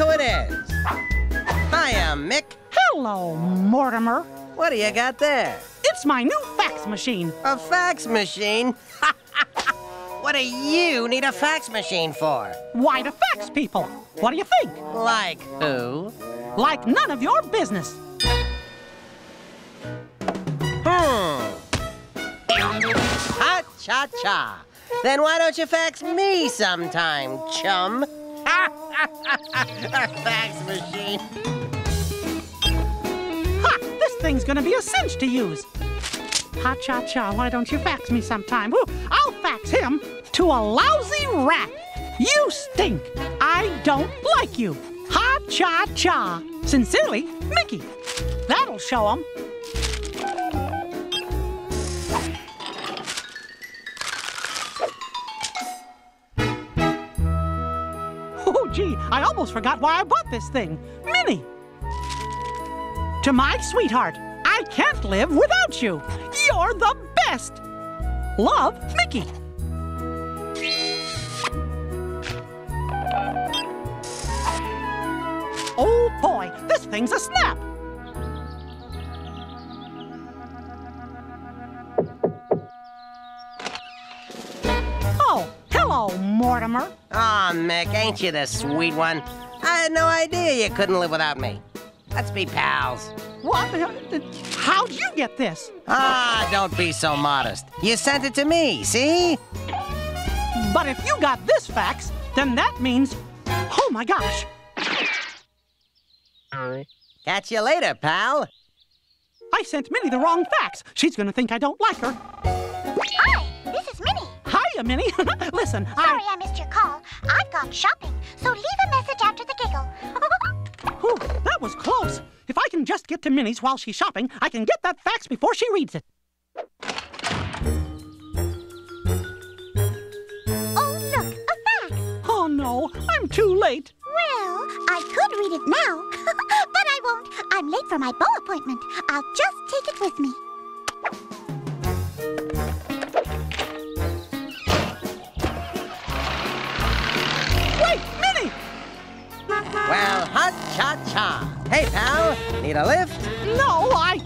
who it is. Hiya, Mick. Hello, Mortimer. What do you got there? It's my new fax machine. A fax machine? what do you need a fax machine for? Why to fax people. What do you think? Like who? Like none of your business. Hmm. Ha-cha-cha. Then why don't you fax me sometime, chum? fax machine. Ha! This thing's gonna be a cinch to use. Ha cha cha, why don't you fax me sometime? Woo, I'll fax him to a lousy rat. You stink. I don't like you. Ha cha cha. Sincerely, Mickey. That'll show him. I almost forgot why I bought this thing. Minnie. To my sweetheart, I can't live without you. You're the best. Love, Mickey. Oh boy, this thing's a snap. Hello, Mortimer. Aw, Mick, ain't you the sweet one? I had no idea you couldn't live without me. Let's be pals. What? How'd you get this? Ah, don't be so modest. You sent it to me, see? But if you got this fax, then that means, oh my gosh, Catch you later, pal. I sent Minnie the wrong fax. She's gonna think I don't like her. Minnie. Listen, Sorry I. I missed your call. I've gone shopping, so leave a message after the giggle. Whew, that was close. If I can just get to Minnie's while she's shopping, I can get that fax before she reads it. oh, look, a fax. Oh no, I'm too late. Well, I could read it now, but I won't. I'm late for my bow appointment. I'll just take it with me. Hot cha cha. Hey, pal, need a lift? No, I.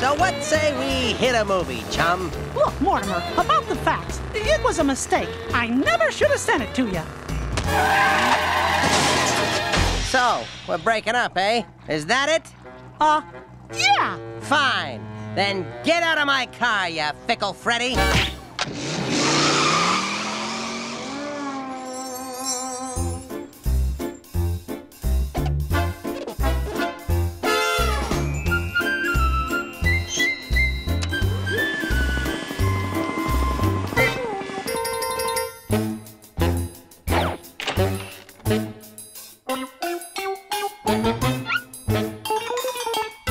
So what say we hit a movie, chum? Look, Mortimer, about the facts, It was a mistake. I never should have sent it to you. So, we're breaking up, eh? Is that it? Uh, yeah. Fine. Then get out of my car, you fickle Freddy.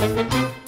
Oh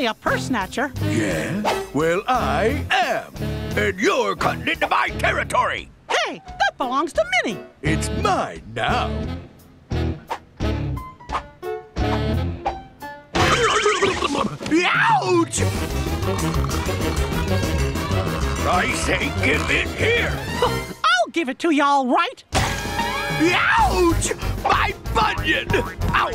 really a purse snatcher. Yeah? Well, I am. And you're cutting into my territory. Hey, that belongs to Minnie. It's mine now. Ouch! I say give it here. I'll give it to you all right. Ouch! My bunion! Ow,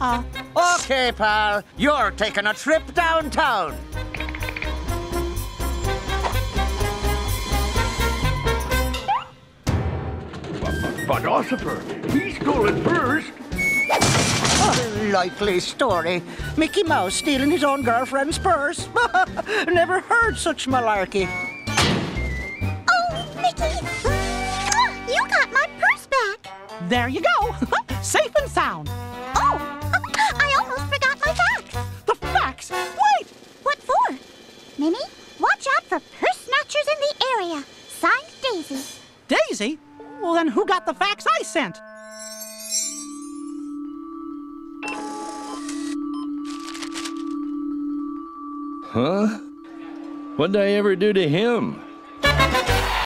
uh, Okay, pal. You're taking a trip downtown. But Ossifer, he stole it first. Likely story. Mickey Mouse stealing his own girlfriend's purse. Never heard such malarkey. Oh, Mickey! You got my purse back! there you go. Safe and sound. Cent. Huh? What'd I ever do to him?